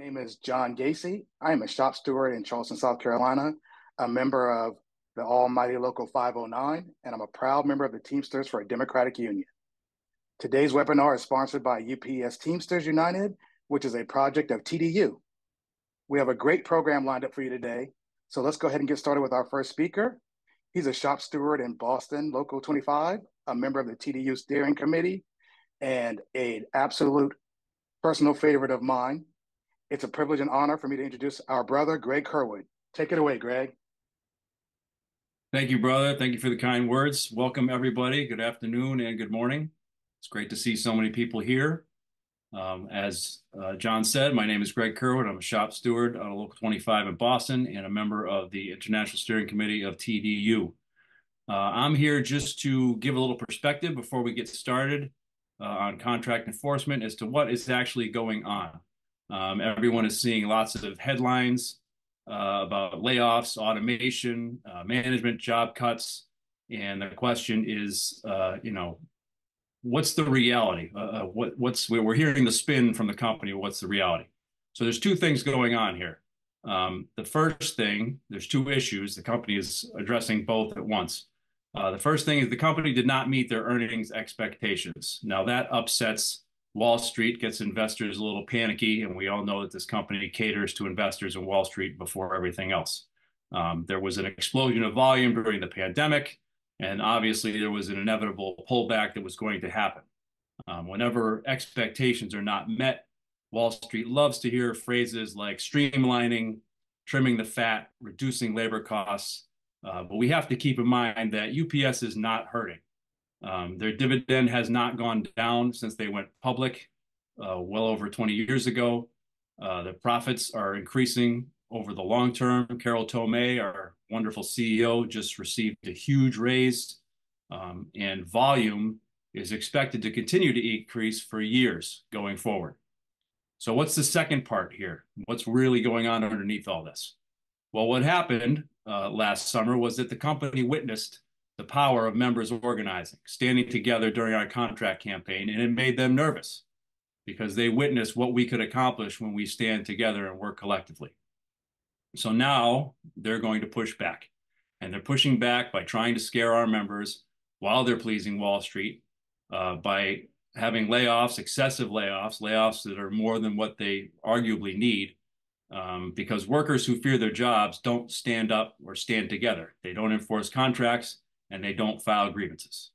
name is John Gacy. I am a shop steward in Charleston, South Carolina, a member of the Almighty Local 509, and I'm a proud member of the Teamsters for a Democratic Union. Today's webinar is sponsored by UPS Teamsters United, which is a project of TDU. We have a great program lined up for you today, so let's go ahead and get started with our first speaker. He's a shop steward in Boston, Local 25, a member of the TDU Steering Committee, and an absolute personal favorite of mine. It's a privilege and honor for me to introduce our brother, Greg Kerwood. Take it away, Greg. Thank you, brother. Thank you for the kind words. Welcome, everybody. Good afternoon and good morning. It's great to see so many people here. Um, as uh, John said, my name is Greg Kerwood. I'm a shop steward on a Local 25 in Boston and a member of the International Steering Committee of TDU. Uh, I'm here just to give a little perspective before we get started uh, on contract enforcement as to what is actually going on. Um, everyone is seeing lots of headlines uh, about layoffs, automation, uh, management job cuts. And the question is, uh, you know, what's the reality? Uh, uh, what, what's we're hearing the spin from the company. What's the reality? So there's two things going on here. Um, the first thing, there's two issues. The company is addressing both at once. Uh, the first thing is the company did not meet their earnings expectations. Now that upsets Wall Street gets investors a little panicky, and we all know that this company caters to investors in Wall Street before everything else. Um, there was an explosion of volume during the pandemic, and obviously there was an inevitable pullback that was going to happen. Um, whenever expectations are not met, Wall Street loves to hear phrases like streamlining, trimming the fat, reducing labor costs. Uh, but we have to keep in mind that UPS is not hurting. Um, their dividend has not gone down since they went public uh, well over 20 years ago. Uh, the profits are increasing over the long term. Carol Tomé, our wonderful CEO, just received a huge raise, um, and volume is expected to continue to increase for years going forward. So, what's the second part here? What's really going on underneath all this? Well, what happened uh, last summer was that the company witnessed the power of members organizing, standing together during our contract campaign, and it made them nervous because they witnessed what we could accomplish when we stand together and work collectively. So now they're going to push back, and they're pushing back by trying to scare our members while they're pleasing Wall Street uh, by having layoffs, excessive layoffs, layoffs that are more than what they arguably need. Um, because workers who fear their jobs don't stand up or stand together. They don't enforce contracts and they don't file grievances.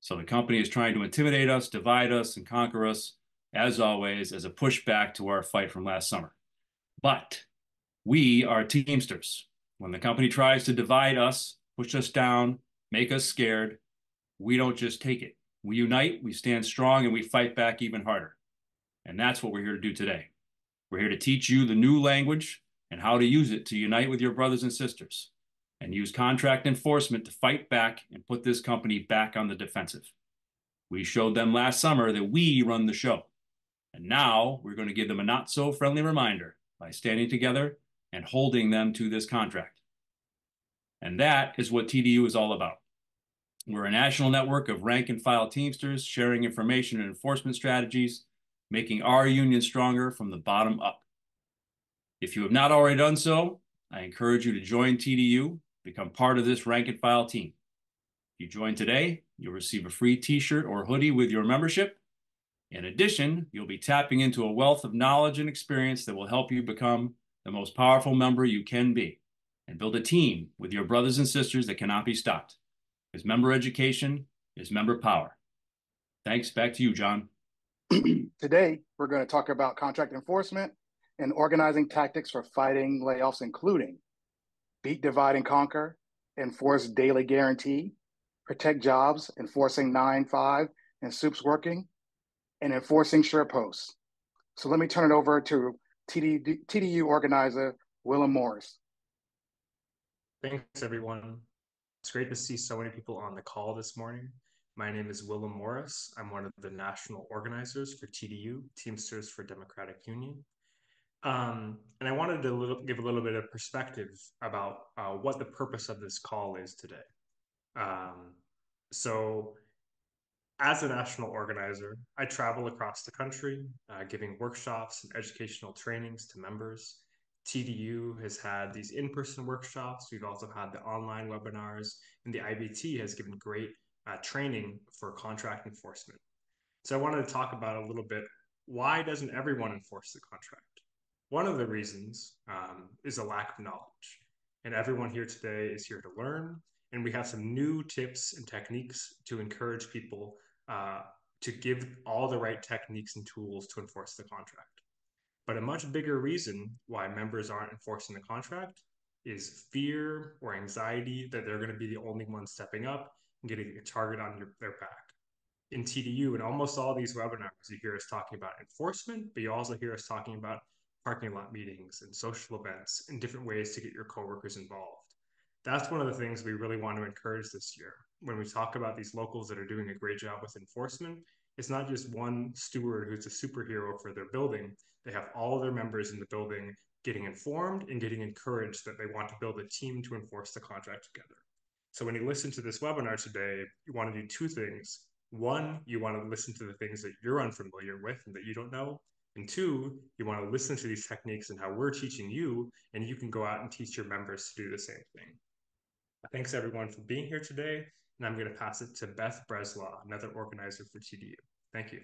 So the company is trying to intimidate us, divide us, and conquer us, as always, as a pushback to our fight from last summer. But we are Teamsters. When the company tries to divide us, push us down, make us scared, we don't just take it. We unite, we stand strong, and we fight back even harder. And that's what we're here to do today. We're here to teach you the new language and how to use it to unite with your brothers and sisters and use contract enforcement to fight back and put this company back on the defensive. We showed them last summer that we run the show. And now we're going to give them a not so friendly reminder by standing together and holding them to this contract. And that is what TDU is all about. We're a national network of rank and file Teamsters sharing information and enforcement strategies, making our union stronger from the bottom up. If you have not already done so, I encourage you to join TDU Become part of this rank and file team. If you join today, you'll receive a free t-shirt or hoodie with your membership. In addition, you'll be tapping into a wealth of knowledge and experience that will help you become the most powerful member you can be and build a team with your brothers and sisters that cannot be stopped. Because member education is member power. Thanks. Back to you, John. Today, we're going to talk about contract enforcement and organizing tactics for fighting layoffs, including beat, divide, and conquer, enforce daily guarantee, protect jobs, enforcing 9-5 and SUPS working, and enforcing SurePosts. So let me turn it over to TD, TDU organizer, Willem Morris. Thanks, everyone. It's great to see so many people on the call this morning. My name is Willem Morris. I'm one of the national organizers for TDU, Teamsters for Democratic Union. Um, and I wanted to little, give a little bit of perspective about uh, what the purpose of this call is today. Um, so, as a national organizer, I travel across the country, uh, giving workshops and educational trainings to members. TDU has had these in person workshops. We've also had the online webinars, and the IBT has given great uh, training for contract enforcement. So I wanted to talk about a little bit why doesn't everyone enforce the contract? One of the reasons um, is a lack of knowledge. And everyone here today is here to learn. And we have some new tips and techniques to encourage people uh, to give all the right techniques and tools to enforce the contract. But a much bigger reason why members aren't enforcing the contract is fear or anxiety that they're going to be the only one stepping up and getting a target on your, their back. In TDU and almost all these webinars, you hear us talking about enforcement, but you also hear us talking about parking lot meetings and social events and different ways to get your coworkers involved. That's one of the things we really want to encourage this year. When we talk about these locals that are doing a great job with enforcement, it's not just one steward who's a superhero for their building. They have all their members in the building getting informed and getting encouraged that they want to build a team to enforce the contract together. So when you listen to this webinar today, you want to do two things. One, you want to listen to the things that you're unfamiliar with and that you don't know. And two, you want to listen to these techniques and how we're teaching you, and you can go out and teach your members to do the same thing. Thanks everyone for being here today. And I'm going to pass it to Beth Breslaw, another organizer for TDU. Thank you.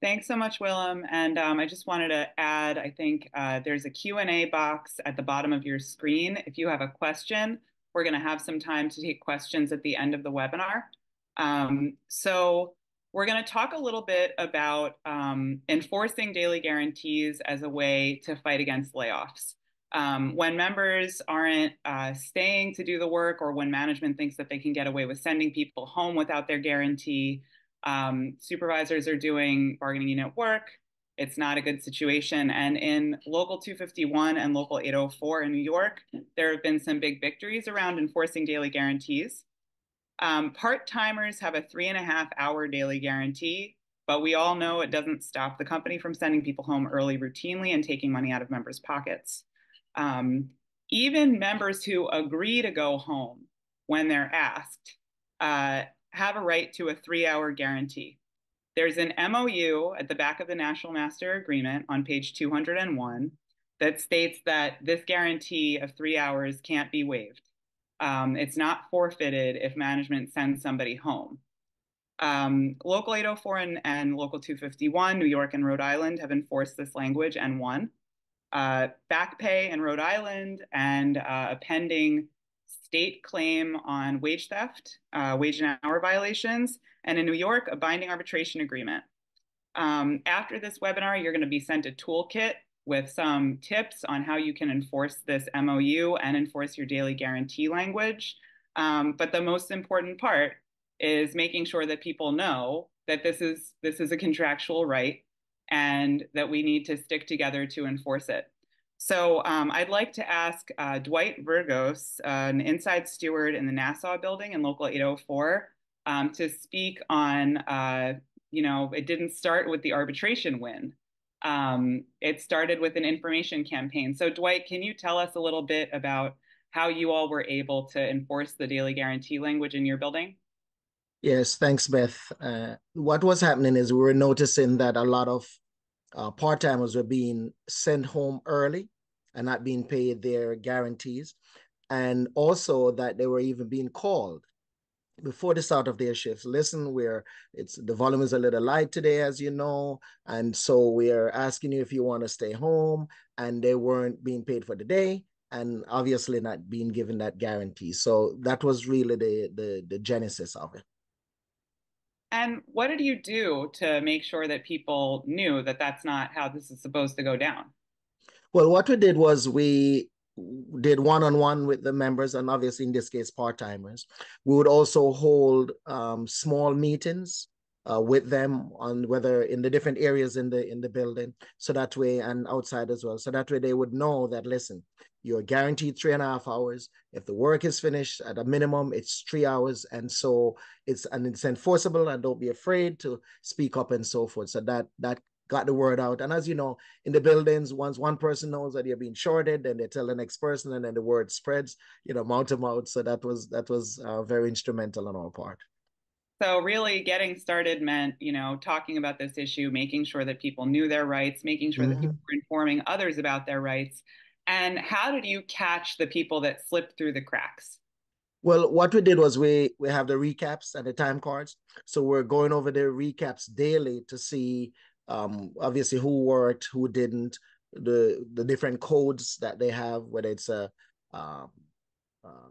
Thanks so much, Willem. And um, I just wanted to add, I think uh, there's a Q&A box at the bottom of your screen. If you have a question, we're going to have some time to take questions at the end of the webinar. Um, so we're going to talk a little bit about um, enforcing daily guarantees as a way to fight against layoffs. Um, when members aren't uh, staying to do the work or when management thinks that they can get away with sending people home without their guarantee, um, supervisors are doing bargaining unit work. It's not a good situation. And in Local 251 and Local 804 in New York, there have been some big victories around enforcing daily guarantees. Um, Part timers have a three and a half hour daily guarantee, but we all know it doesn't stop the company from sending people home early routinely and taking money out of members' pockets. Um, even members who agree to go home when they're asked uh, have a right to a three hour guarantee. There's an MOU at the back of the National Master Agreement on page 201 that states that this guarantee of three hours can't be waived. Um, it's not forfeited if management sends somebody home. Um, Local 804 and, and, Local 251, New York and Rhode Island have enforced this language and won. Uh, back pay in Rhode Island and uh, a pending state claim on wage theft, uh, wage and hour violations, and in New York, a binding arbitration agreement. Um, after this webinar, you're going to be sent a toolkit with some tips on how you can enforce this MOU and enforce your daily guarantee language. Um, but the most important part is making sure that people know that this is this is a contractual right and that we need to stick together to enforce it. So um, I'd like to ask uh, Dwight Virgos, uh, an inside steward in the Nassau building in Local 804, um, to speak on, uh, you know, it didn't start with the arbitration win. Um, it started with an information campaign. So Dwight, can you tell us a little bit about how you all were able to enforce the daily guarantee language in your building? Yes, thanks, Beth. Uh, what was happening is we were noticing that a lot of uh, part timers were being sent home early and not being paid their guarantees, and also that they were even being called before the start of their shifts. Listen, we're it's the volume is a little light today, as you know, and so we're asking you if you want to stay home, and they weren't being paid for the day and obviously not being given that guarantee. So that was really the the, the genesis of it. And what did you do to make sure that people knew that that's not how this is supposed to go down? Well, what we did was we did one-on-one with the members and obviously in this case part-timers we would also hold um, small meetings uh, with them on whether in the different areas in the in the building so that way and outside as well so that way they would know that listen you're guaranteed three and a half hours. If the work is finished at a minimum, it's three hours. And so it's and it's enforceable and don't be afraid to speak up and so forth. So that that got the word out. And as you know, in the buildings, once one person knows that you're being shorted, then they tell the next person, and then the word spreads, you know, mouth to mouth. So that was that was uh, very instrumental on our part. So really getting started meant, you know, talking about this issue, making sure that people knew their rights, making sure mm-hmm. that people were informing others about their rights. And how did you catch the people that slipped through the cracks? Well, what we did was we we have the recaps and the time cards. So we're going over the recaps daily to see um, obviously who worked, who didn't, the the different codes that they have, whether it's a um, uh,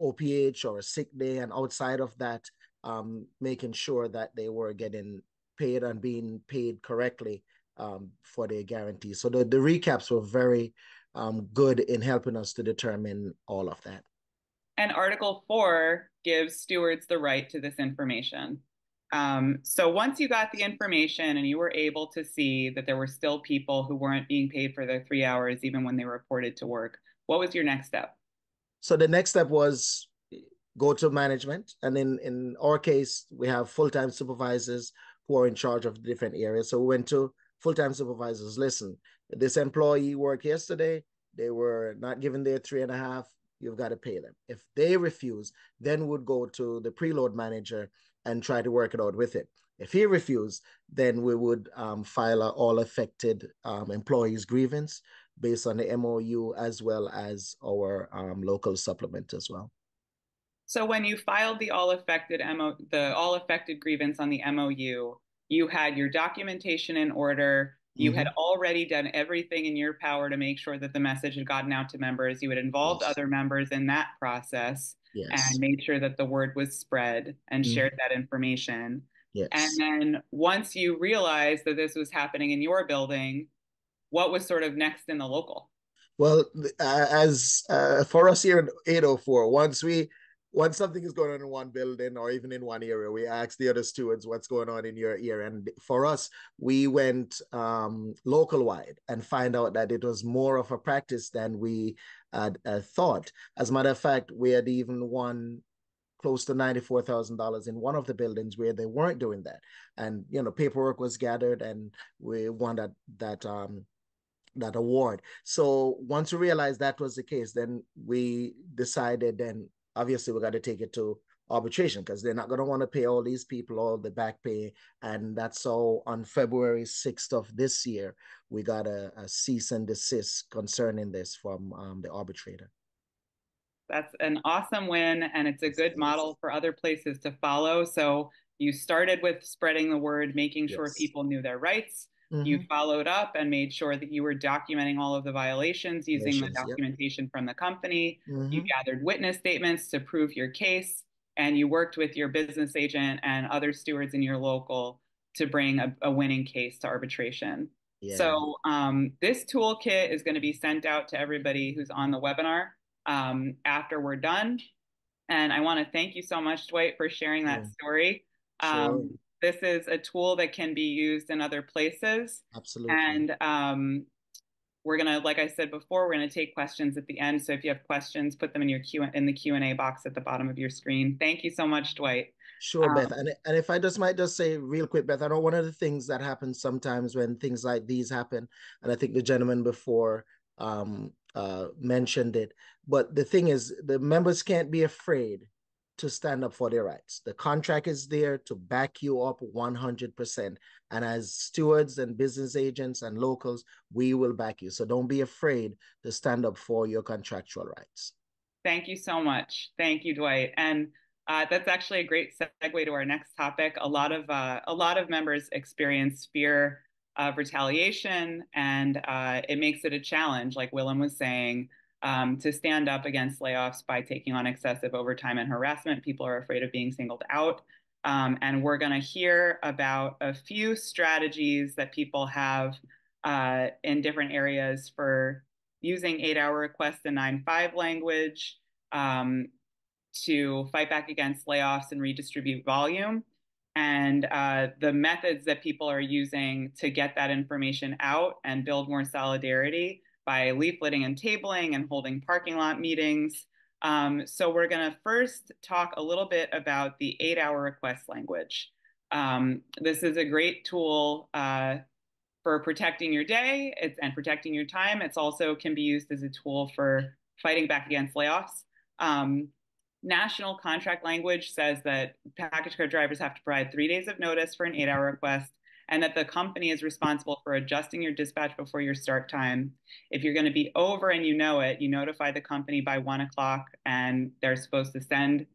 OPH or a sick day, and outside of that, um, making sure that they were getting paid and being paid correctly um, for their guarantees. So the, the recaps were very um, good in helping us to determine all of that. And Article 4 gives stewards the right to this information. Um, so once you got the information and you were able to see that there were still people who weren't being paid for their three hours, even when they reported to work, what was your next step? So the next step was go to management. And in, in our case, we have full-time supervisors who are in charge of different areas. So we went to full-time supervisors. Listen, this employee worked yesterday. They were not given their three and a half you've got to pay them. If they refuse, then would go to the preload manager and try to work it out with it. If he refused, then we would um, file a all affected um, employees grievance based on the MOU as well as our um, local supplement as well. So when you filed the all affected MO, the all affected grievance on the MOU, you had your documentation in order you mm-hmm. had already done everything in your power to make sure that the message had gotten out to members. You had involved yes. other members in that process yes. and made sure that the word was spread and mm-hmm. shared that information. Yes. And then once you realized that this was happening in your building, what was sort of next in the local? Well, uh, as uh, for us here in 804, once we once something is going on in one building or even in one area, we ask the other stewards what's going on in your area. And for us, we went um, local wide and find out that it was more of a practice than we had uh, thought. As a matter of fact, we had even won close to $94,000 in one of the buildings where they weren't doing that. And, you know, paperwork was gathered and we won that, that, um, that award. So once we realized that was the case, then we decided then obviously we got to take it to arbitration because they're not going to want to pay all these people all the back pay. And that's so on February 6th of this year, we got a, a cease and desist concerning this from um, the arbitrator. That's an awesome win, and it's a good model for other places to follow. So you started with spreading the word, making sure yes. people knew their rights. Mm-hmm. You followed up and made sure that you were documenting all of the violations using the documentation yep. from the company. Mm-hmm. You gathered witness statements to prove your case, and you worked with your business agent and other stewards in your local to bring a, a winning case to arbitration. Yeah. So um, this toolkit is going to be sent out to everybody who's on the webinar um, after we're done. And I want to thank you so much, Dwight, for sharing that yeah. story. Um, sure this is a tool that can be used in other places. Absolutely. And um, we're gonna, like I said before, we're gonna take questions at the end. So if you have questions, put them in your Q in the Q and A box at the bottom of your screen. Thank you so much, Dwight. Sure, um, Beth. And and if I just might just say real quick, Beth, I know one of the things that happens sometimes when things like these happen, and I think the gentleman before um, uh, mentioned it, but the thing is, the members can't be afraid to stand up for their rights. The contract is there to back you up 100%. And as stewards and business agents and locals, we will back you. So don't be afraid to stand up for your contractual rights. Thank you so much. Thank you, Dwight. And uh, that's actually a great segue to our next topic. A lot of uh, a lot of members experience fear of retaliation, and uh, it makes it a challenge, like Willem was saying, um, to stand up against layoffs by taking on excessive overtime and harassment. People are afraid of being singled out. Um, and we're going to hear about a few strategies that people have uh, in different areas for using eight hour requests in 9.5 language um, to fight back against layoffs and redistribute volume. And uh, the methods that people are using to get that information out and build more solidarity by leafleting and tabling and holding parking lot meetings. Um, so we're going to first talk a little bit about the eight hour request language. Um, this is a great tool uh, for protecting your day it's, and protecting your time. It's also can be used as a tool for fighting back against layoffs. Um, National contract language says that package car drivers have to provide three days of notice for an eight hour request and that the company is responsible for adjusting your dispatch before your start time. If you're going to be over and you know it, you notify the company by one o'clock and they're supposed to send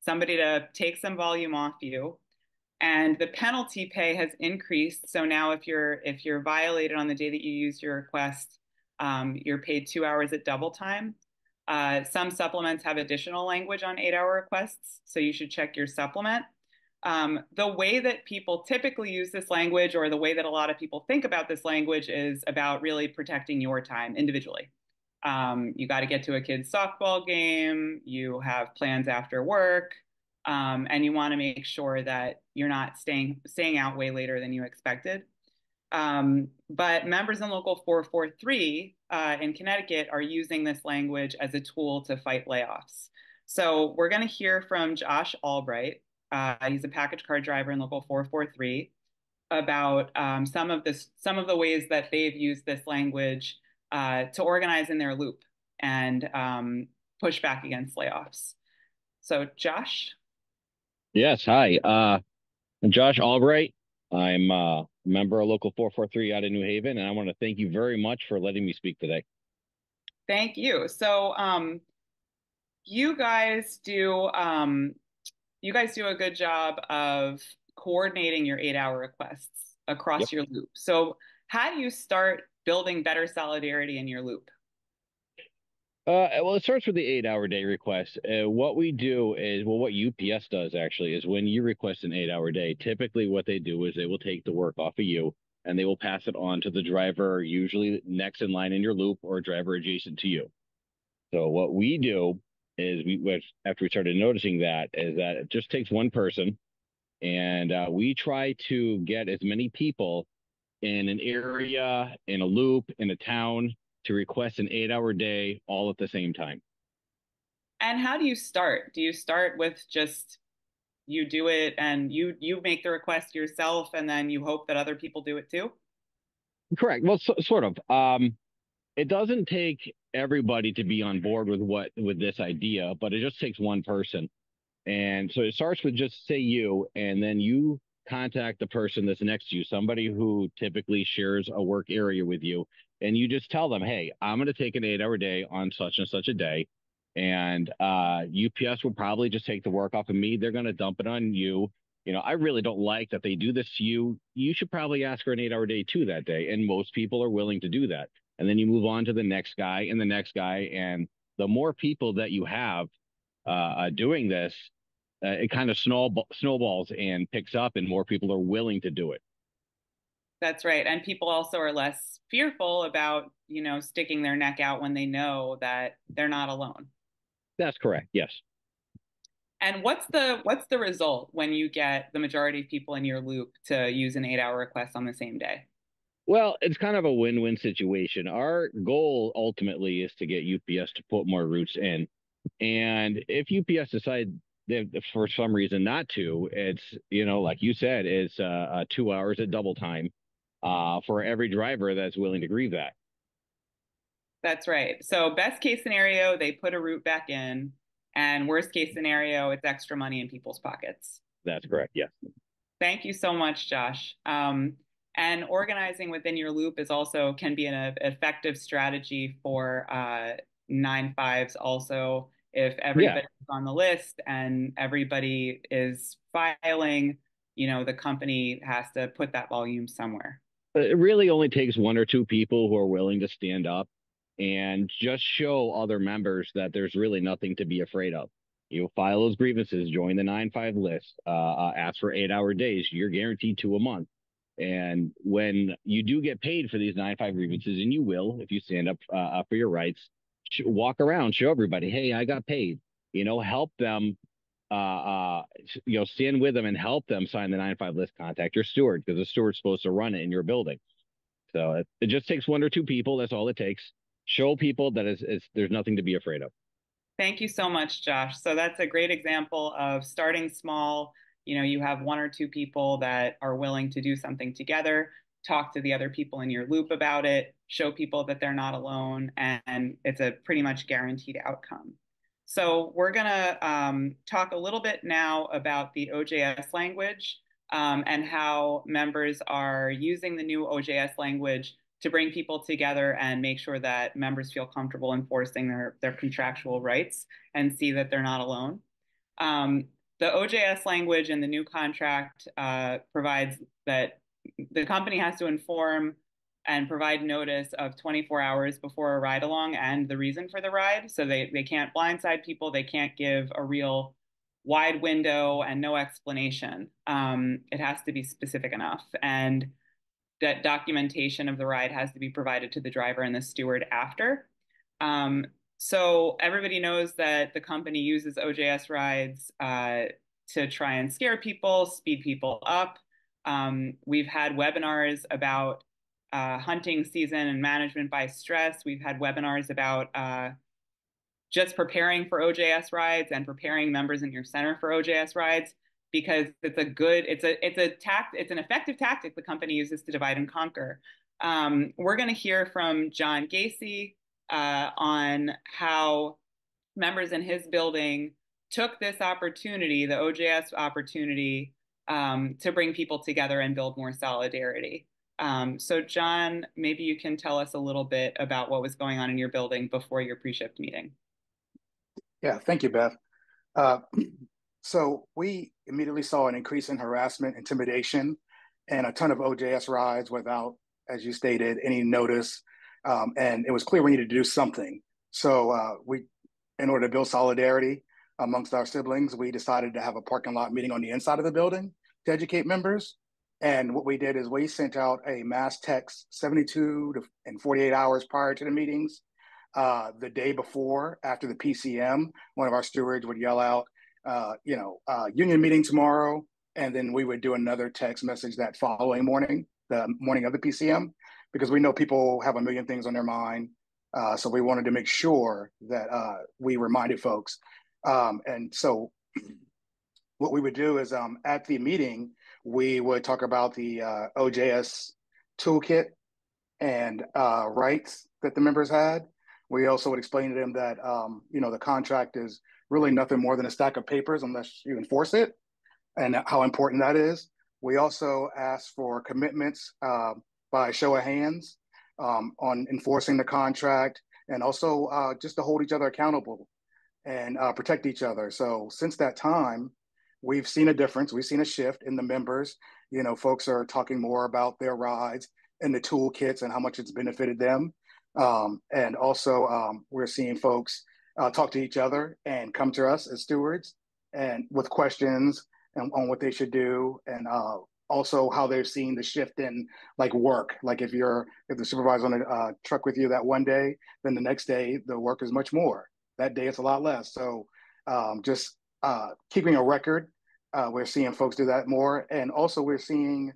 somebody to take some volume off you. And the penalty pay has increased. So now if you're if you're violated on the day that you use your request, um, you're paid two hours at double time. Uh, some supplements have additional language on eight hour requests, so you should check your supplement. Um, the way that people typically use this language, or the way that a lot of people think about this language, is about really protecting your time individually. Um, you got to get to a kid's softball game, you have plans after work, um, and you want to make sure that you're not staying staying out way later than you expected. Um, but members in Local 443 uh, in Connecticut are using this language as a tool to fight layoffs. So we're going to hear from Josh Albright. Uh, he's a package car driver in Local 443 about um, some of the some of the ways that they've used this language uh, to organize in their loop and um, push back against layoffs. So, Josh. Yes, hi. Uh, I'm Josh Albright. I'm uh, a member of Local 443 out of New Haven, and I want to thank you very much for letting me speak today. Thank you. So, um, you guys do um, you guys do a good job of coordinating your eight-hour requests across yep. your loop. So, how do you start building better solidarity in your loop? Uh, well, it starts with the eight hour day request. Uh, what we do is, well, what UPS does actually is when you request an eight hour day, typically what they do is they will take the work off of you and they will pass it on to the driver, usually next in line in your loop or driver adjacent to you. So what we do is we, after we started noticing that, is that it just takes one person and uh, we try to get as many people in an area, in a loop, in a town to request an eight hour day all at the same time. And how do you start? Do you start with just you do it and you you make the request yourself and then you hope that other people do it too? Correct. Well, so, sort of. Um, it doesn't take everybody to be on board with what with this idea, but it just takes one person. And so it starts with just say you, and then you contact the person that's next to you, somebody who typically shares a work area with you, and you just tell them, hey, I'm going to take an eight hour day on such and such a day. And uh, UPS will probably just take the work off of me. They're going to dump it on you. You know, I really don't like that they do this to you. You should probably ask for an eight hour day too that day. And most people are willing to do that. And then you move on to the next guy and the next guy. And the more people that you have uh, uh doing this, uh, it kind of snowball, snowballs and picks up, and more people are willing to do it. That's right. And people also are less fearful about, you know, sticking their neck out when they know that they're not alone. That's correct. Yes. And what's the what's the result when you get the majority of people in your loop to use an 8-hour request on the same day? Well, it's kind of a win-win situation. Our goal ultimately is to get UPS to put more routes in. And if UPS decide they, for some reason not to, it's, you know, like you said, it's uh, uh, two hours at double time uh, for every driver that's willing to grieve that. That's right. So best case scenario, they put a route back in, and worst case scenario, it's extra money in people's pockets. That's correct. Yes. Thank you so much, Josh. Um, and organizing within your loop is also can be an effective strategy for uh, nine fives. Also, if everybody's yeah. on the list and everybody is filing, you know, the company has to put that volume somewhere it really only takes one or two people who are willing to stand up and just show other members that there's really nothing to be afraid of. You file those grievances, join the 9-5 list, uh, uh, ask for eight hour days. You're guaranteed to a month. And when you do get paid for these 9-5 grievances, and you will if you stand up uh, for your rights, walk around, show everybody, hey, I got paid. You know, help them uh, uh, you know, stand with them and help them sign the 9-5 list, contact your steward because the steward's supposed to run it in your building. So it, it just takes one or two people. That's all it takes. Show people that it's, there's nothing to be afraid of. Thank you so much, Josh. So that's a great example of starting small. You know, you have one or two people that are willing to do something together, talk to the other people in your loop about it, show people that they're not alone, and it's a pretty much guaranteed outcome. So we're going to um, talk a little bit now about the OJS language um, and how members are using the new OJS language to bring people together and make sure that members feel comfortable enforcing their, their contractual rights and see that they're not alone. Um, the OJS language in the new contract uh, provides that the company has to inform and provide notice of 24 hours before a ride along and the reason for the ride. So they, they can't blindside people, they can't give a real wide window and no explanation. Um, it has to be specific enough. And that documentation of the ride has to be provided to the driver and the steward after. Um, so everybody knows that the company uses OJS rides uh, to try and scare people, speed people up. Um, we've had webinars about uh, hunting season and management by stress. We've had webinars about uh, just preparing for OJS rides and preparing members in your center for OJS rides because it's a good, it's a, it's a tact, it's an effective tactic the company uses to divide and conquer. Um, we're going to hear from John Gacy uh, on how members in his building took this opportunity, the OJS opportunity, um, to bring people together and build more solidarity. Um, so, John, maybe you can tell us a little bit about what was going on in your building before your pre-shift meeting. Yeah, thank you, Beth. Uh, so we immediately saw an increase in harassment, intimidation, and a ton of OJS rides without, as you stated, any notice. Um, and it was clear we needed to do something. So uh, we, in order to build solidarity amongst our siblings, we decided to have a parking lot meeting on the inside of the building to educate members. And what we did is we sent out a mass text 72 to and 48 hours prior to the meetings. Uh, the day before, after the PCM, one of our stewards would yell out, uh, you know, uh, union meeting tomorrow. And then we would do another text message that following morning, the morning of the PCM, because we know people have a million things on their mind. Uh, so we wanted to make sure that uh, we reminded folks. Um, and so what we would do is um, at the meeting, we would talk about the uh, OJS toolkit and uh, rights that the members had. We also would explain to them that um, you know the contract is really nothing more than a stack of papers unless you enforce it, and how important that is. We also asked for commitments uh, by a show of hands um, on enforcing the contract, and also uh, just to hold each other accountable and uh, protect each other. So since that time, we've seen a difference. We've seen a shift in the members. You know, folks are talking more about their rides and the toolkits and how much it's benefited them. Um, and also, um, we're seeing folks uh, talk to each other and come to us as stewards and with questions and, on what they should do and uh, also how they're seeing the shift in like work like if you're if the supervisor's on a uh, truck with you that one day then the next day the work is much more that day it's a lot less so um, just uh, keeping a record. Uh, we're seeing folks do that more, and also we're seeing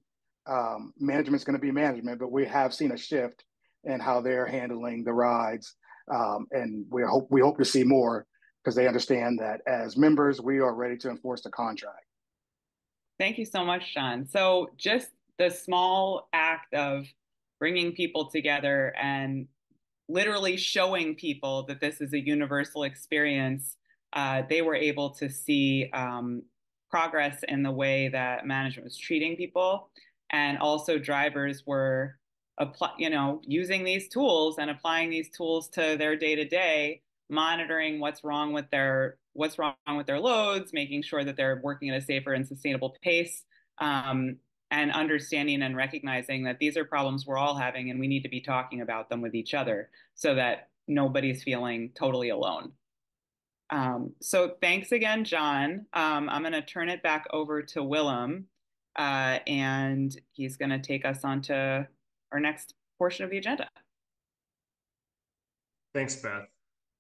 um, management's going to be management, but we have seen a shift in how they're handling the rides, um, and we hope we hope to see more because they understand that as members we are ready to enforce the contract. Thank you so much, Sean. So just the small act of bringing people together and literally showing people that this is a universal experience uh, they were able to see um, progress in the way that management was treating people, and also drivers were apply, you know, using these tools and applying these tools to their day to day, monitoring what's wrong with their what's wrong with their loads, making sure that they're working at a safer and sustainable pace. Um, and understanding and recognizing that these are problems we're all having and we need to be talking about them with each other so that nobody's feeling totally alone. Um, so thanks again, John. Um, I'm going to turn it back over to Willem, uh, and he's going to take us on to our next portion of the agenda. Thanks, Beth.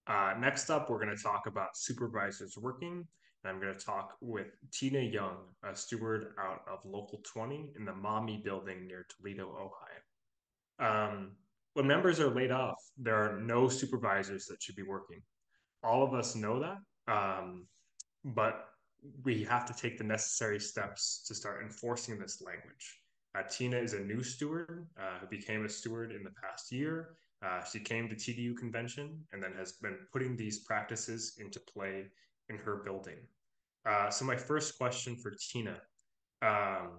Uh, next up, we're going to talk about supervisors working. And I'm going to talk with Tina Young, a steward out of Local 20 in the Maumee building near Toledo, Ohio. Um, when members are laid off, there are no supervisors that should be working all of us know that, um, but we have to take the necessary steps to start enforcing this language. Uh, Tina is a new steward uh, who became a steward in the past year, Uh, she came to TDU convention and then has been putting these practices into play in her building. Uh, so my first question for Tina, um,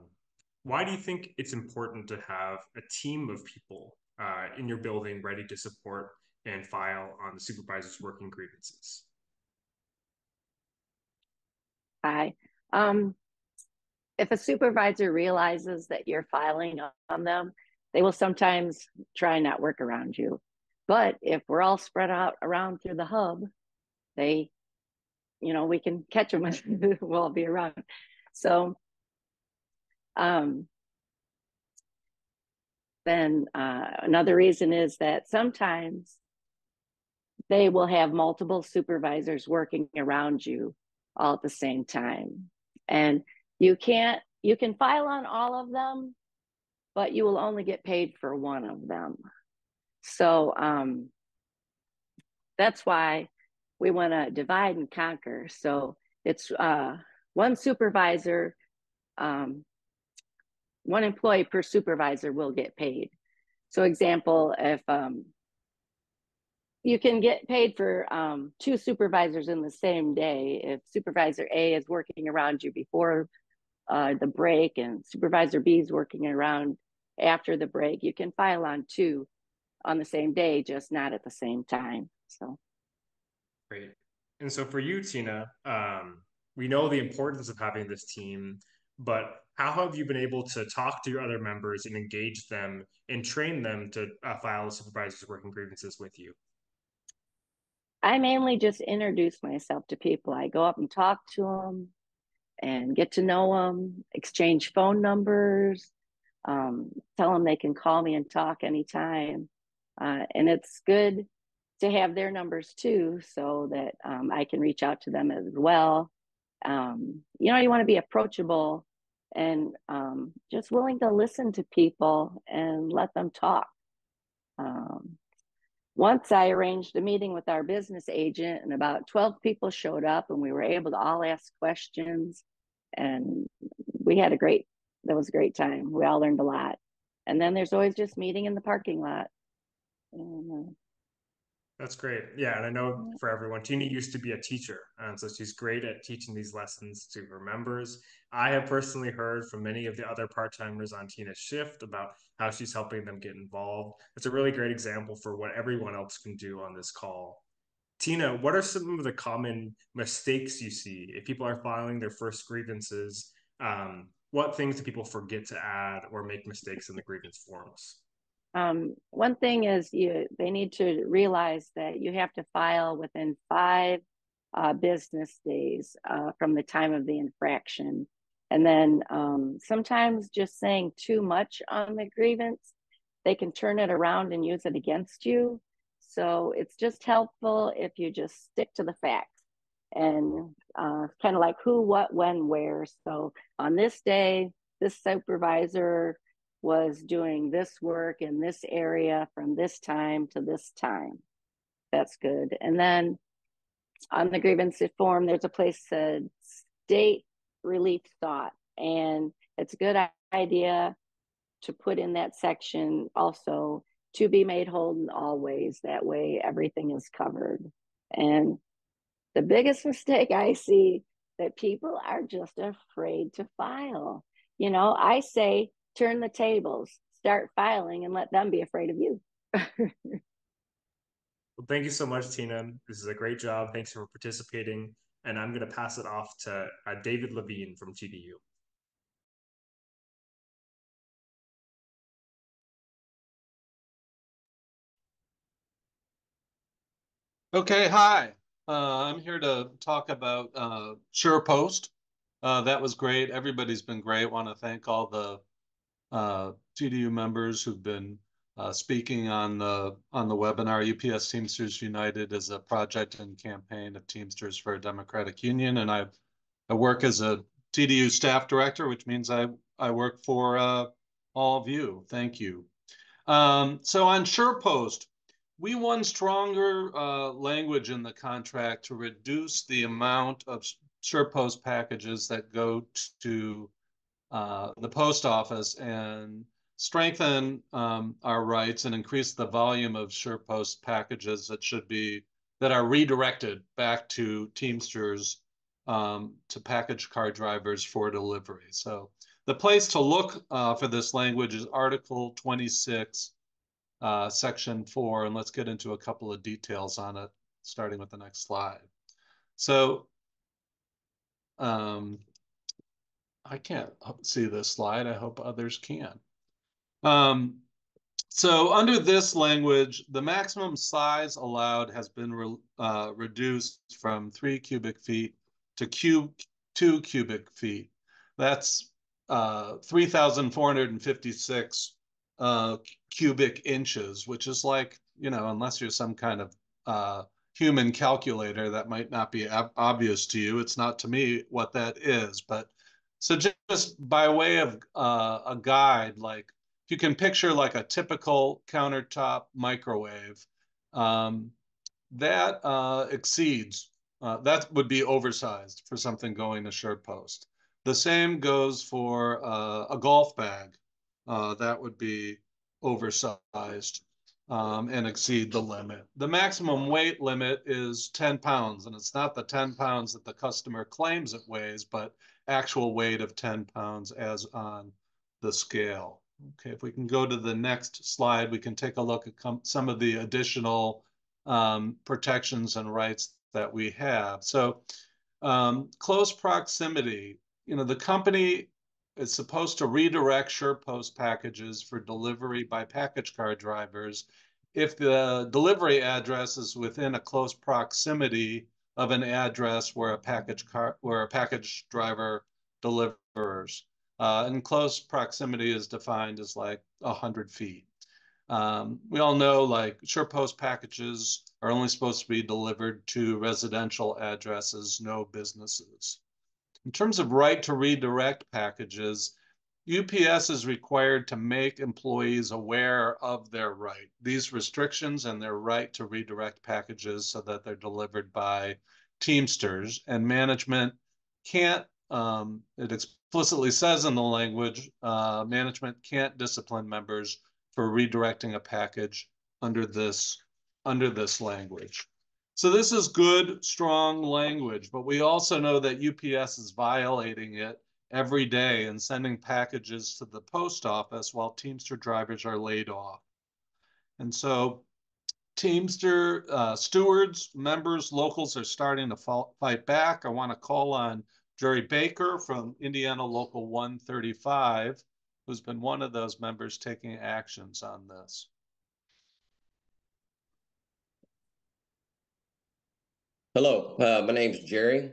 why do you think it's important to have a team of people uh, in your building ready to support and file on the supervisor's working grievances? Hi. Um, if a supervisor realizes that you're filing on them, they will sometimes try not work around you. But if we're all spread out around through the hub, they, you know, we can catch them we'll all be around. So, um, then uh, another reason is that sometimes they will have multiple supervisors working around you all at the same time. And you can't, you can file on all of them, but you will only get paid for one of them. So um, that's why we want to divide and conquer. So it's uh, one supervisor, um, one employee per supervisor will get paid. So example, if um, you can get paid for um, two supervisors in the same day. If supervisor A is working around you before uh, the break and supervisor B is working around after the break, you can file on two on the same day, just not at the same time. So great. And so for you, Tina, um, we know the importance of having this team, but how have you been able to talk to your other members and engage them and train them to uh, file supervisors working grievances with you? I mainly just introduce myself to people. I go up and talk to them and get to know them, exchange phone numbers, um, tell them they can call me and talk anytime. Uh, and it's good to have their numbers too, so that um, I can reach out to them as well. Um, you know, you want to be approachable and um, just willing to listen to people and let them talk. Um, once I arranged a meeting with our business agent, and about 12 people showed up, and we were able to all ask questions. And we had a great, that was a great time. We all learned a lot. And then there's always just meeting in the parking lot. And, uh, that's great. Yeah. And I know for everyone, Tina used to be a teacher. And so she's great at teaching these lessons to her members. I have personally heard from many of the other part timers on Tina's shift about how she's helping them get involved. It's a really great example for what everyone else can do on this call. Tina, what are some of the common mistakes you see if people are filing their first grievances? Um, what things do people forget to add or make mistakes in the grievance forms? Um, one thing is you they need to realize that you have to file within five uh, business days uh, from the time of the infraction. And then um, sometimes just saying too much on the grievance, they can turn it around and use it against you. So it's just helpful if you just stick to the facts and uh, kind of like who, what, when, where. So on this day, this supervisor was doing this work in this area from this time to this time. That's good. And then on the grievance form, there's a place said state relief sought. And it's a good idea to put in that section also to be made whole in all ways. That way everything is covered. And the biggest mistake I see that people are just afraid to file. You know, I say turn the tables, start filing, and let them be afraid of you. well, thank you so much, Tina. This is a great job. Thanks for participating. And I'm going to pass it off to uh, David Levine from TDU. Okay, hi. Uh, I'm here to talk about uh, SurePost. Uh, that was great. Everybody's been great. Want to thank all the uh, TDU members who've been uh, speaking on the on the webinar. UPS Teamsters United is a project and campaign of Teamsters for a Democratic Union, and I I work as a TDU staff director, which means I I work for uh, all of you. Thank you. Um, so on SurePost, we want stronger uh, language in the contract to reduce the amount of SurePost packages that go to uh, the post office and strengthen um, our rights and increase the volume of SurePost packages that should be that are redirected back to Teamsters um, to package car drivers for delivery. So the place to look uh, for this language is Article 26, uh, Section 4, and let's get into a couple of details on it, starting with the next slide. So um, I can't see this slide. I hope others can. Um, so under this language, the maximum size allowed has been re, uh, reduced from three cubic feet to cube two cubic feet. That's uh, 3,456 uh, cubic inches, which is like, you know, unless you're some kind of uh, human calculator, that might not be obvious to you. It's not to me what that is. But so just by way of uh, a guide, like you can picture like a typical countertop microwave, um, that uh, exceeds, uh, that would be oversized for something going to SurePost. The same goes for uh, a golf bag. Uh, that would be oversized um, and exceed the limit. The maximum weight limit is 10 pounds, and it's not the 10 pounds that the customer claims it weighs, but actual weight of 10 pounds as on the scale. Okay, if we can go to the next slide, we can take a look at some of the additional um, protections and rights that we have. So um, close proximity, you know, the company is supposed to redirect SurePost packages for delivery by package car drivers if the delivery address is within a close proximity of an address where a package car where a package driver delivers. Uh, and close proximity is defined as like 100 feet. Um, we all know like SurePost packages are only supposed to be delivered to residential addresses, no businesses. In terms of right to redirect packages, UPS is required to make employees aware of their right, these restrictions and their right to redirect packages so that they're delivered by Teamsters. And management can't, um, it explicitly says in the language, uh, management can't discipline members for redirecting a package under this under this language. So this is good, strong language, but we also know that UPS is violating it every day and sending packages to the post office while Teamster drivers are laid off. And so Teamster uh, stewards, members, locals are starting to fight back. I want to call on Jerry Baker from Indiana Local 135, who's been one of those members taking actions on this. Hello, uh, my name's Jerry.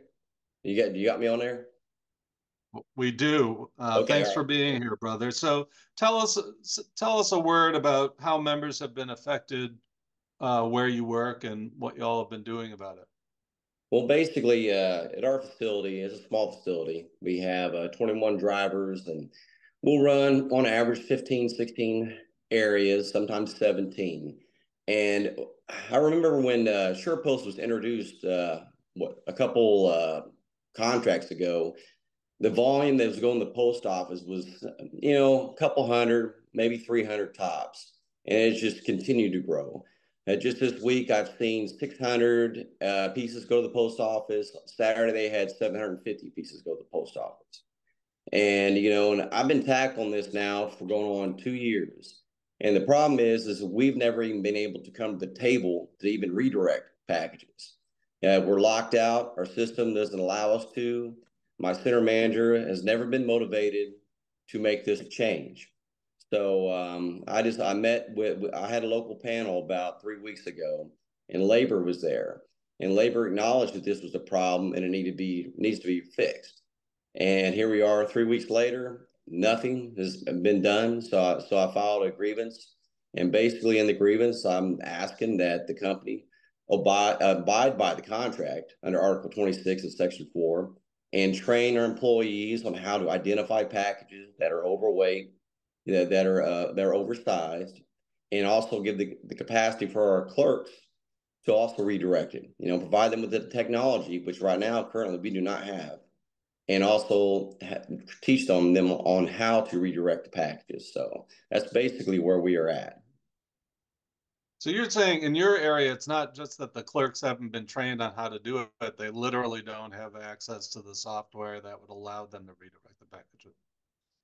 You got you got me on there? We do. Uh, okay, thanks right. for being here, brother. So tell us tell us a word about how members have been affected uh, where you work and what y'all have been doing about it. Well, basically, uh, at our facility, it's a small facility. We have uh, 21 drivers, and we'll run on average 15, 16 areas, sometimes 17. And I remember when uh, SurePost was introduced, uh, what a couple uh, contracts ago, the volume that was going to the post office was, you know, a couple hundred, maybe 300 tops, and it's just continued to grow. Uh, just this week, I've seen 600 uh, pieces go to the post office. Saturday, they had 750 pieces go to the post office. And, you know, and I've been tackling this now for going on two years. And the problem is, is we've never even been able to come to the table to even redirect packages. Uh, we're locked out. Our system doesn't allow us to. My center manager has never been motivated to make this change. So um, I just I met with I had a local panel about three weeks ago, and labor was there, and labor acknowledged that this was a problem and it needed to be needs to be fixed. And here we are, three weeks later, nothing has been done. So I, so I filed a grievance, and basically in the grievance, I'm asking that the company abide abide by the contract under Article 26 of Section 4 and train our employees on how to identify packages that are overweight know, that are uh, that are oversized, and also give the, the capacity for our clerks to also redirect it. You know, provide them with the technology, which right now currently we do not have. And also teach them them on how to redirect the packages. So that's basically where we are at. So you're saying in your area, it's not just that the clerks haven't been trained on how to do it, but they literally don't have access to the software that would allow them to redirect the packages.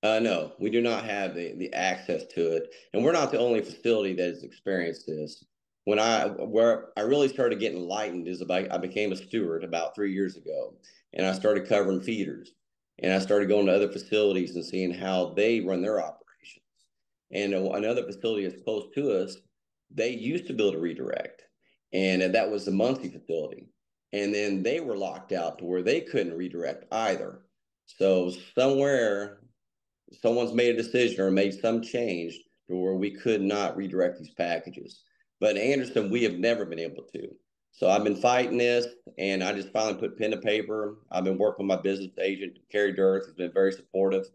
Uh, no, we do not have the, the access to it, and we're not the only facility that has experienced this. When I where I really started getting enlightened is about I became a steward about three years ago, and I started covering feeders, and I started going to other facilities and seeing how they run their operations. And uh, another facility that's close to us, they used to build a redirect, and uh, that was the Muncie facility, and then they were locked out to where they couldn't redirect either. So somewhere someone's made a decision or made some change to where we could not redirect these packages. But Anderson, we have never been able to. So I've been fighting this, and I just finally put pen to paper. I've been working with my business agent, Carrie Dirth, has been very supportive,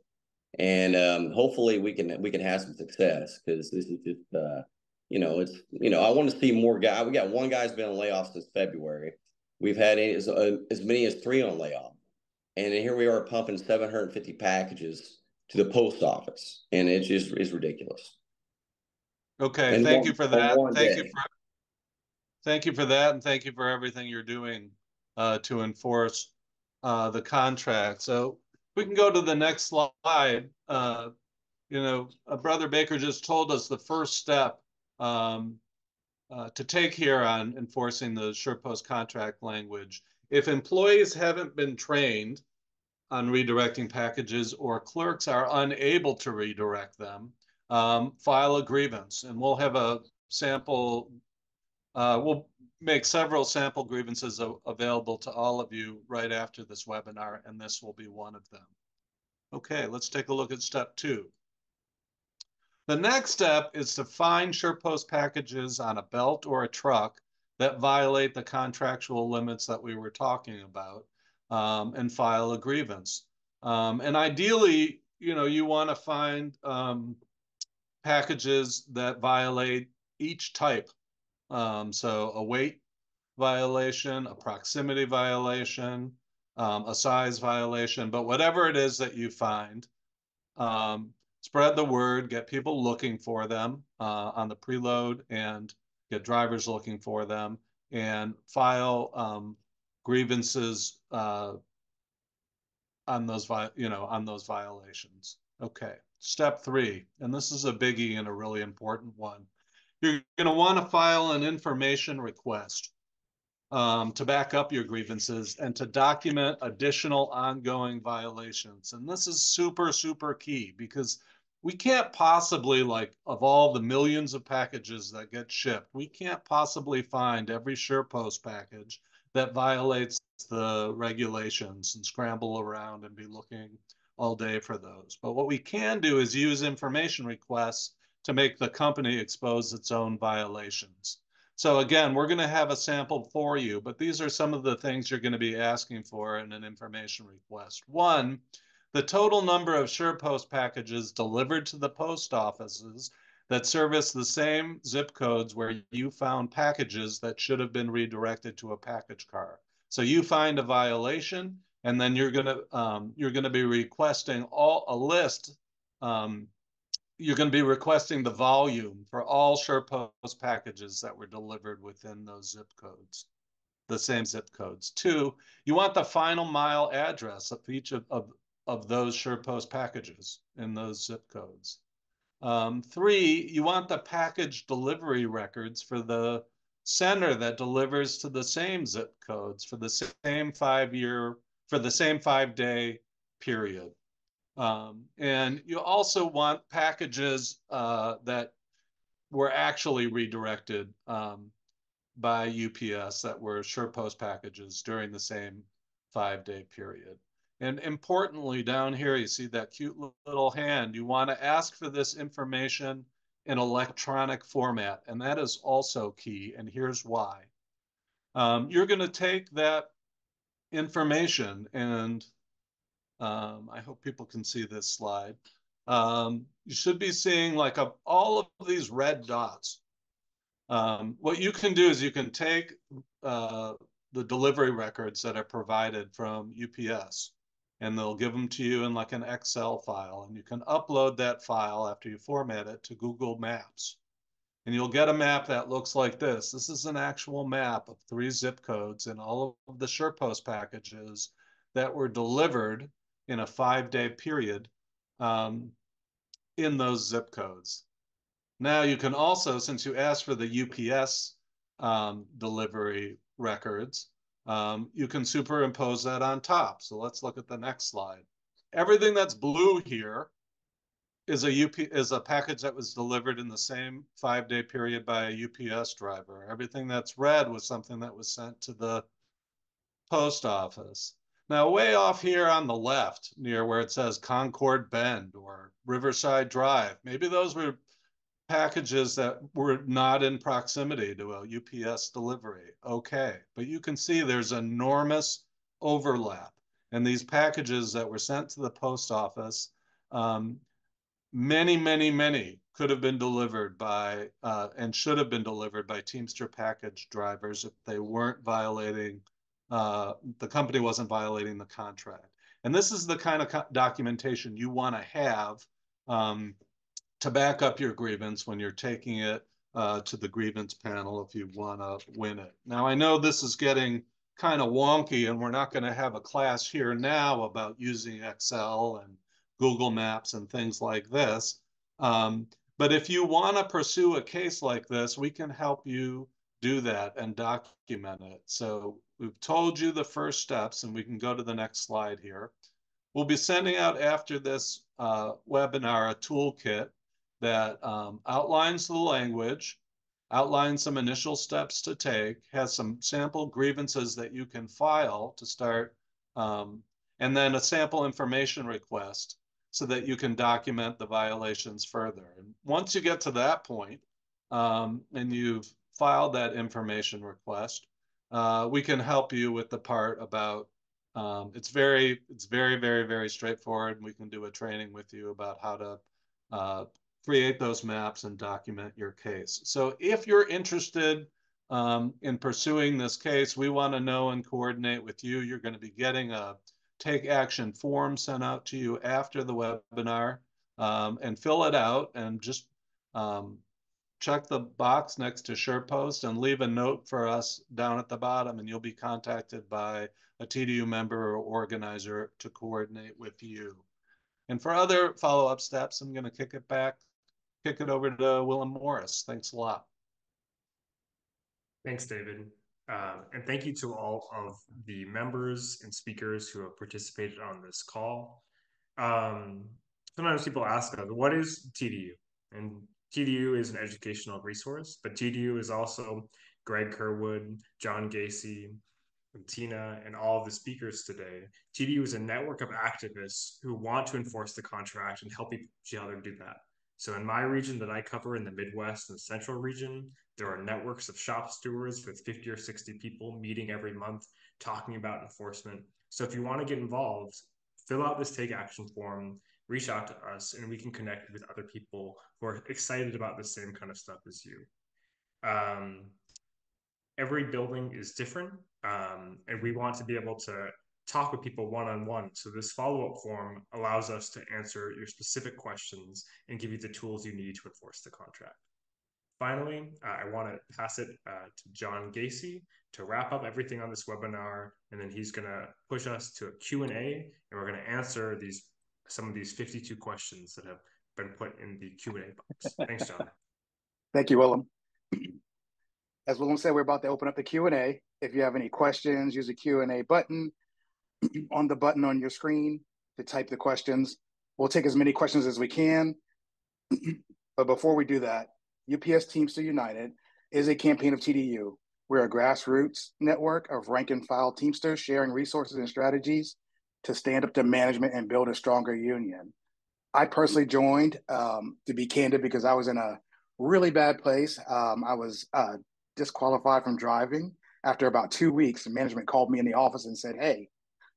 and um, hopefully we can we can have some success because this is just uh, you know it's you know I want to see more guys. We got one guy's been on layoff since February. We've had as, uh, as many as three on layoff, and here we are pumping 750 packages to the post office, and it just is ridiculous. Okay, and thank one, you for that. Thank day. you for thank you for that, and thank you for everything you're doing uh, to enforce uh, the contract. So we can go to the next slide. Uh, you know, Brother Baker just told us the first step um, uh, to take here on enforcing the SurePost contract language. If employees haven't been trained on redirecting packages or clerks are unable to redirect them, um, file a grievance. And we'll have a sample, uh, we'll make several sample grievances available to all of you right after this webinar, and this will be one of them. Okay, let's take a look at step two. The next step is to find SurePost packages on a belt or a truck that violate the contractual limits that we were talking about um, and file a grievance. Um, and ideally, you know, you want to find um, packages that violate each type. Um, so a weight violation, a proximity violation, um, a size violation, but whatever it is that you find, um, spread the word, get people looking for them uh, on the preload and get drivers looking for them and file grievances uh, on those you know on those violations. Okay, step three, and this is a biggie and a really important one. You're going to want to file an information request um, to back up your grievances and to document additional ongoing violations. And this is super, super key because we can't possibly like of all the millions of packages that get shipped, we can't possibly find every SurePost package that violates the regulations and scramble around and be looking all day for those. But what we can do is use information requests to make the company expose its own violations. So again, we're going to have a sample for you, but these are some of the things you're going to be asking for in an information request. One, the total number of SurePost packages delivered to the post offices that service the same zip codes where you found packages that should have been redirected to a package car. So you find a violation, and then you're gonna um, you're gonna be requesting all a list. Um, you're going to be requesting the volume for all SurePost packages that were delivered within those zip codes, the same zip codes. Two, you want the final mile address of each of, of, of those SurePost packages in those zip codes. Um, three, you want the package delivery records for the center that delivers to the same zip codes for the same five year, for the same five day period. Um, and you also want packages uh, that were actually redirected um, by UPS that were SurePost packages during the same five day period. And importantly, down here, you see that cute little hand. You want to ask for this information in electronic format, and that is also key. And here's why. Um, you're going to take that information, and um, I hope people can see this slide. Um, you should be seeing like a, all of these red dots. Um, what you can do is you can take uh, the delivery records that are provided from UPS and they'll give them to you in like an Excel file, and you can upload that file after you format it to Google Maps. And you'll get a map that looks like this. This is an actual map of three zip codes and all of the SurePost packages that were delivered in a five-day period um, in those zip codes. Now you can also, since you asked for the UPS um, delivery records, um, you can superimpose that on top. So let's look at the next slide. Everything that's blue here is a UP is a package that was delivered in the same five day period by a UPS driver. Everything that's red was something that was sent to the post office. Now, way off here on the left, near where it says Concord Bend or Riverside Drive, maybe those were packages that were not in proximity to a UPS delivery. Okay, but you can see there's enormous overlap. And these packages that were sent to the post office, um, many, many, many could have been delivered by uh, and should have been delivered by Teamster package drivers if they weren't violating, uh, the company wasn't violating the contract. And this is the kind of documentation you want to have um, to back up your grievance when you're taking it uh, to the grievance panel if you want to win it. Now, I know this is getting kind of wonky and we're not going to have a class here now about using Excel and Google Maps and things like this. Um, but if you want to pursue a case like this, we can help you do that and document it. So we've told you the first steps and we can go to the next slide here. We'll be sending out after this uh, webinar a toolkit that um, outlines the language, outlines some initial steps to take, has some sample grievances that you can file to start, um, and then a sample information request so that you can document the violations further. And once you get to that point, um, and you've filed that information request, uh, we can help you with the part about um, it's very it's very very very straightforward. We can do a training with you about how to uh, create those maps and document your case. So if you're interested um, in pursuing this case, we want to know and coordinate with you. You're going to be getting a take action form sent out to you after the webinar um, and fill it out and just um, check the box next to SurePost and leave a note for us down at the bottom and you'll be contacted by a TDU member or organizer to coordinate with you. And for other follow-up steps, I'm going to kick it back kick it over to Willem Morris. Thanks a lot. Thanks, David. Uh, and thank you to all of the members and speakers who have participated on this call. Um, sometimes people ask us, what is TDU? And TDU is an educational resource, but TDU is also Greg Kerwood, John Gacy, and Tina, and all the speakers today. TDU is a network of activists who want to enforce the contract and help each other do that. So in my region that I cover in the Midwest and Central region, there are networks of shop stewards with 50 or 60 people meeting every month talking about enforcement. So if you want to get involved, fill out this take action form, reach out to us, and we can connect with other people who are excited about the same kind of stuff as you. Um, every building is different, um, and we want to be able to talk with people one on one. So, this follow up form allows us to answer your specific questions and give you the tools you need to enforce the contract. Finally, uh, I want to pass it uh, to John Gacy to wrap up everything on this webinar, and then he's going to push us to a Q&A, and we're going to answer these some of these 52 questions that have been put in the Q&A box. Thanks, John. Thank you, Willem. As Willem said, we're about to open up the Q&A. If you have any questions, use the Q&A button on the button on your screen to type the questions. We'll take as many questions as we can. but before we do that, UPS Teamster United is a campaign of TDU. We're a grassroots network of rank and file Teamsters sharing resources and strategies to stand up to management and build a stronger union. I personally joined, um, to be candid, because I was in a really bad place. Um, I was uh, disqualified from driving. After about two weeks, management called me in the office and said, Hey,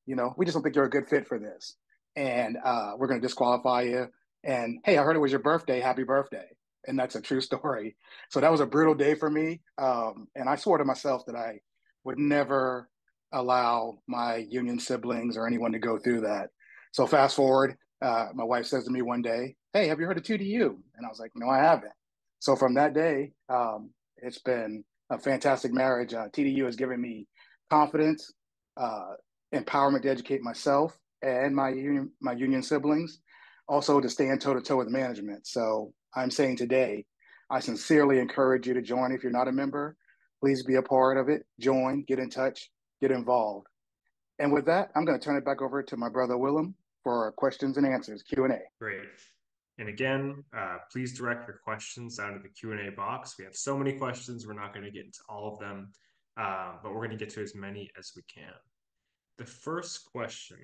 you know, we just don't think you're a good fit for this. And uh, we're going to disqualify you. And hey, I heard it was your birthday. Happy birthday. And that's a true story. So that was a brutal day for me. Um, and I swore to myself that I would never allow my union siblings or anyone to go through that. So fast forward, uh, my wife says to me one day, "Hey, have you heard of TDU?" And I was like, "No, I haven't." So from that day, um, it's been a fantastic marriage. Uh, TDU has given me confidence, uh, empowerment to educate myself and my union, my union siblings, also to stand toe to toe with management. So I'm saying today, I sincerely encourage you to join. If you're not a member, please be a part of it. Join, get in touch, get involved. And with that, I'm going to turn it back over to my brother Willem for questions and answers, Q&A. Great. And again, uh, please direct your questions down to the Q&A box. We have so many questions. We're not going to get into all of them, uh, but we're going to get to as many as we can. The first question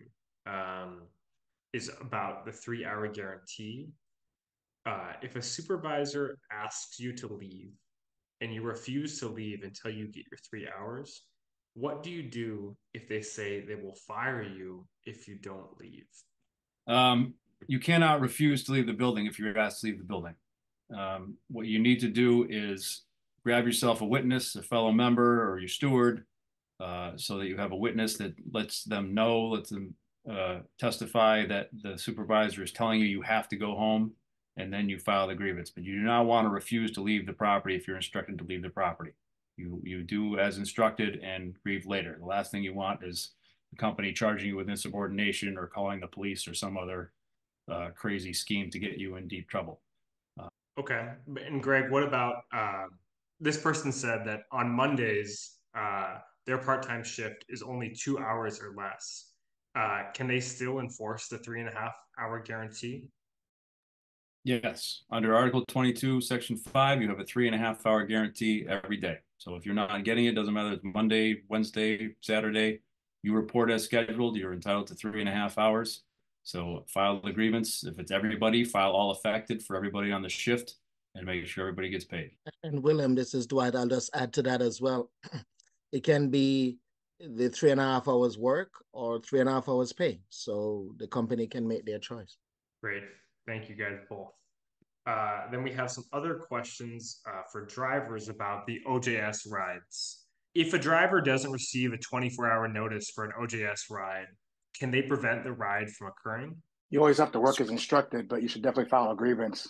um, is about the three-hour guarantee. Uh, if a supervisor asks you to leave and you refuse to leave until you get your three hours, what do you do if they say they will fire you if you don't leave? Um, you cannot refuse to leave the building if you're asked to leave the building. Um, what you need to do is grab yourself a witness, a fellow member, or your steward, uh, so that you have a witness that lets them know, lets them uh, testify that the supervisor is telling you you have to go home, and then you file the grievance. But you do not want to refuse to leave the property if you're instructed to leave the property. You you do as instructed and grieve later. The last thing you want is the company charging you with insubordination or calling the police or some other uh, crazy scheme to get you in deep trouble. Uh, okay. And Greg, what about uh, this person said that on Mondays, uh, their part time shift is only two hours or less. Uh, can they still enforce the three and a half hour guarantee? Yes. Under Article 22, Section 5, you have a three and a half hour guarantee every day. So if you're not getting it, doesn't matter. It's Monday, Wednesday, Saturday, you report as scheduled, you're entitled to three and a half hours. So file the grievance. If it's everybody, file all affected for everybody on the shift and make sure everybody gets paid. And William, this is Dwight. I'll just add to that as well. It can be the three and a half hours work or three and a half hours pay. So the company can make their choice. Great. Thank you guys both. Uh, then we have some other questions uh, for drivers about the OJS rides. If a driver doesn't receive a 24 hour notice for an OJS ride, can they prevent the ride from occurring? You always have to work as instructed, but you should definitely file a grievance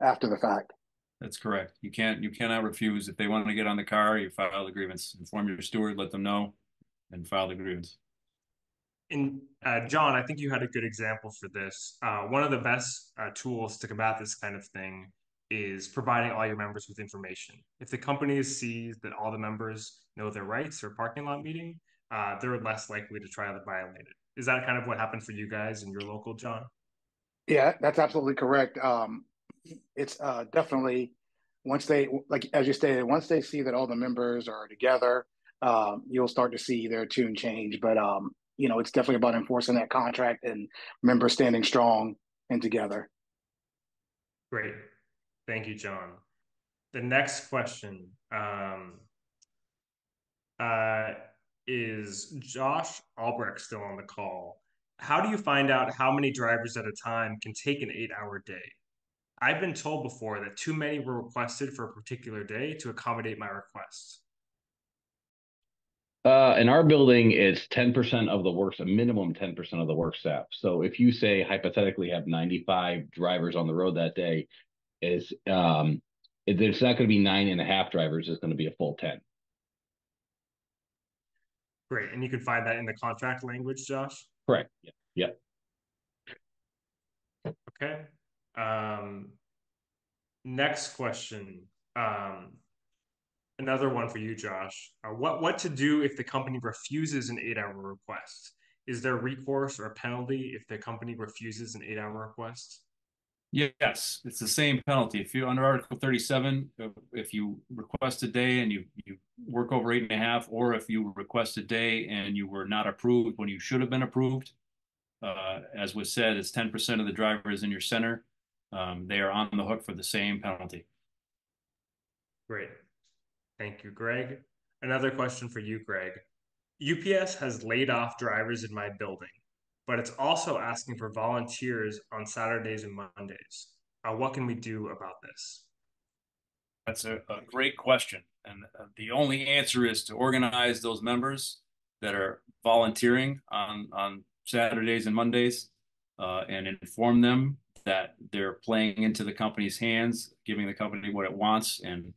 after the fact. That's correct. You can't you cannot refuse if they want to get on the car. You file the grievance. Inform your steward, let them know, and file the grievance. And uh, John, I think you had a good example for this. Uh, one of the best uh, tools to combat this kind of thing is providing all your members with information. If the company sees that all the members know their rights or parking lot meeting, uh, they're less likely to try to violate it is that kind of what happened for you guys in your local, John? Yeah, that's absolutely correct. Um, it's uh, definitely once they, like as you stated, once they see that all the members are together, um, you'll start to see their tune change. But um, you know, it's definitely about enforcing that contract and members standing strong and together. Great, thank you, John. The next question. Um, uh, is Josh Albrecht still on the call? How do you find out how many drivers at a time can take an eight hour day? I've been told before that too many were requested for a particular day to accommodate my requests. Uh, in our building, it's 10% of the works, a minimum 10% of the work staff. So if you say hypothetically have 95 drivers on the road that day, is um, it's not going to be nine and a half drivers, it's going to be a full 10. Great. And you can find that in the contract language, Josh? Correct. Yeah. Yep. Okay. Um, next question. Um, another one for you, Josh. Uh, what what to do if the company refuses an eight-hour request? Is there recourse or a penalty if the company refuses an eight-hour request? Yes, it's the same penalty. If you under Article 37, if you request a day and you, you work over eight and a half, or if you request a day and you were not approved when you should have been approved, uh, as was said, it's 10% of the drivers in your center. Um, they are on the hook for the same penalty. Great. Thank you, Greg. Another question for you, Greg. UPS has laid off drivers in my building but it's also asking for volunteers on Saturdays and Mondays. Uh, what can we do about this? That's a, a great question. And uh, the only answer is to organize those members that are volunteering on on Saturdays and Mondays, uh, and inform them that they're playing into the company's hands, giving the company what it wants, and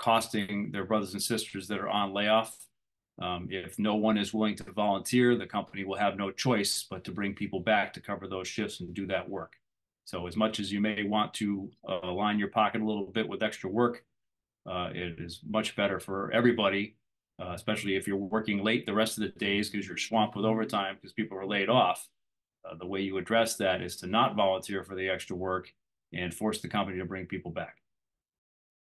costing their brothers and sisters that are on layoff. Um, if no one is willing to volunteer, the company will have no choice but to bring people back to cover those shifts and do that work. So as much as you may want to uh, line your pocket a little bit with extra work, uh, it is much better for everybody, uh, especially if you're working late the rest of the days because you're swamped with overtime because people are laid off. Uh, the way you address that is to not volunteer for the extra work and force the company to bring people back.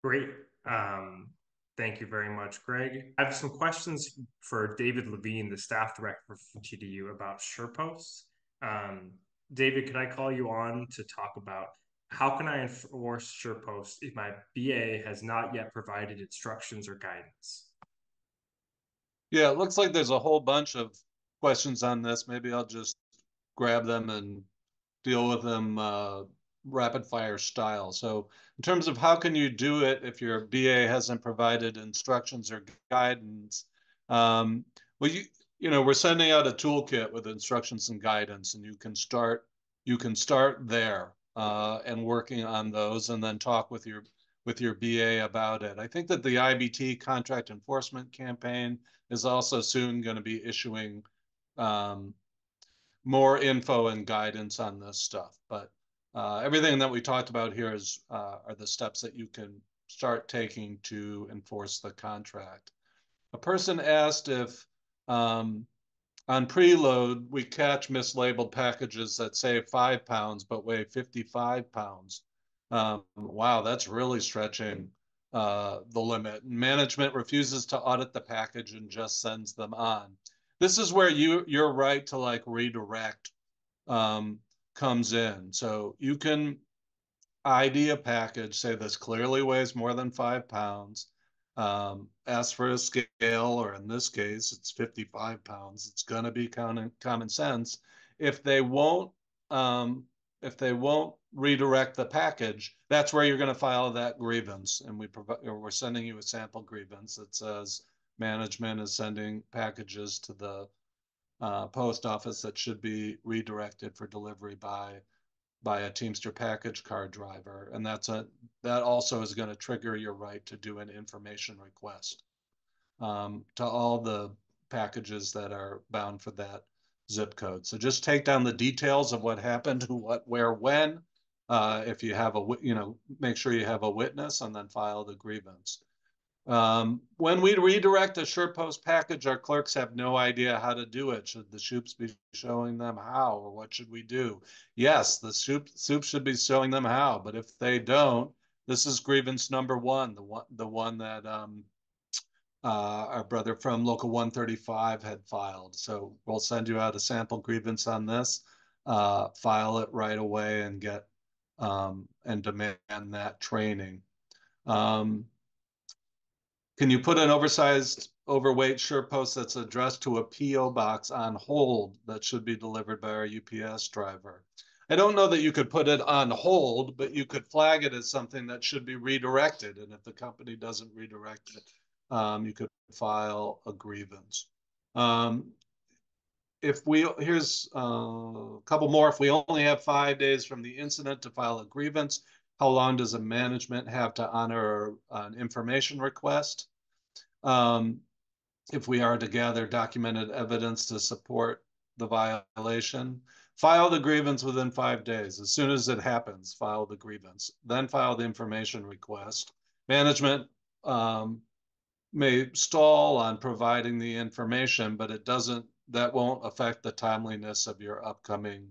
Great. Um, thank you very much, Greg. I have some questions for David Levine, the staff director for TDU, about SurePost. Um, David, could I call you on to talk about how can I enforce SurePost if my BA has not yet provided instructions or guidance? Yeah, it looks like there's a whole bunch of questions on this. Maybe I'll just grab them and deal with them uh, rapid fire style. So in terms of how can you do it if your BA hasn't provided instructions or guidance, um, well, you you know we're sending out a toolkit with instructions and guidance, and you can start you can start there uh, and working on those, and then talk with your with your BA about it. I think that the IBT contract enforcement campaign is also soon going to be issuing um, more info and guidance on this stuff. But uh, everything that we talked about here is uh, are the steps that you can start taking to enforce the contract. A person asked if um, on preload we catch mislabeled packages that say five pounds but weigh 55 pounds. Um, wow, that's really stretching uh, the limit. Management refuses to audit the package and just sends them on. This is where you your right to like redirect um, comes in. So you can ID a package, say this clearly weighs more than five pounds, um, ask for a scale, or in this case, it's 55 pounds. It's going to be common, common sense. If they won't, um, if they won't redirect the package, that's where you're going to file that grievance. And we provide, we're sending you a sample grievance that says management is sending packages to the uh, post office that should be redirected for delivery by by a Teamster package car driver, and that's a that also is going to trigger your right to do an information request um, to all the packages that are bound for that zip code. So just take down the details of what happened, who, what, where, when. Uh, if you have a, you know, make sure you have a witness and then file the grievance. Um, when we redirect a SurePost package, our clerks have no idea how to do it. Should the soups be showing them how, or what should we do? Yes, the soup soup should be showing them how, but if they don't, this is grievance number one, the one the one that um, uh, our brother from Local 135 had filed. So we'll send you out a sample grievance on this, uh, file it right away, and get um, and demand that training. Um, can you put an oversized, overweight SurePost that's addressed to a PO box on hold that should be delivered by our UPS driver? I don't know that you could put it on hold, but you could flag it as something that should be redirected. And if the company doesn't redirect it, um, you could file a grievance. Um, if we, here's uh, a couple more. If we only have five days from the incident to file a grievance, how long does a management have to honor an information request? Um, if we are to gather documented evidence to support the violation, file the grievance within five days. As soon as it happens, file the grievance. Then file the information request. Management um, may stall on providing the information, but it doesn't, that won't affect the timeliness of your upcoming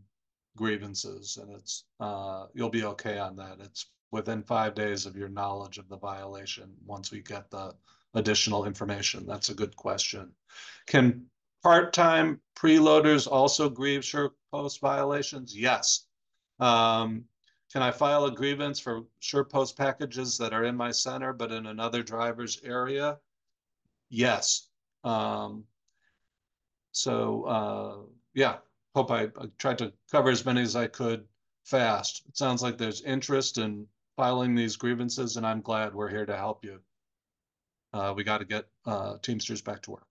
grievances. And it's, uh, you'll be okay on that. It's within five days of your knowledge of the violation once we get the additional information? That's a good question. Can part-time preloaders also grieve SurePost violations? Yes. Um, can I file a grievance for SurePost packages that are in my center but in another driver's area? Yes. Um, so uh, yeah, hope I, I tried to cover as many as I could fast. It sounds like there's interest in filing these grievances, and I'm glad we're here to help you uh, we got to get uh, Teamsters back to work.